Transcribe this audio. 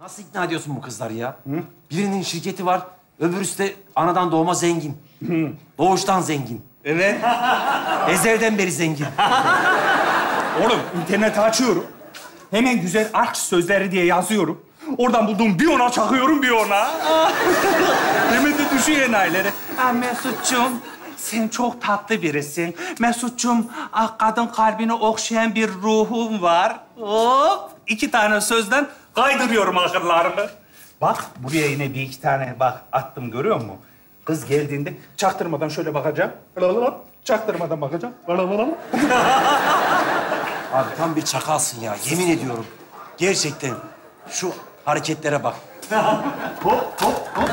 Nasıl ikna ediyorsun bu kızları ya? Birinin şirketi var, öbürüsü de anadan doğma zengin. Doğuştan zengin. Evet. Ezelden beri zengin. Oğlum interneti açıyorum. Hemen güzel aşk sözleri diye yazıyorum. Oradan bulduğum bir ona çakıyorum bir ona. Hemen de düşüyor enayileri. Ah Mesut'cum sen çok tatlı birisin. Mesut'cum ah, kadın kalbini okşayan bir ruhum var. Hop iki tane sözden kaydırıyorum akıllarını. Bak buraya yine bir iki tane bak attım görüyor musun? Kız geldiğinde çaktırmadan şöyle bakacağım. Çaktırmadan bakacağım. Abi tam bir çakalsın ya, yemin ediyorum. Gerçekten şu hareketlere bak. Hop hop hop.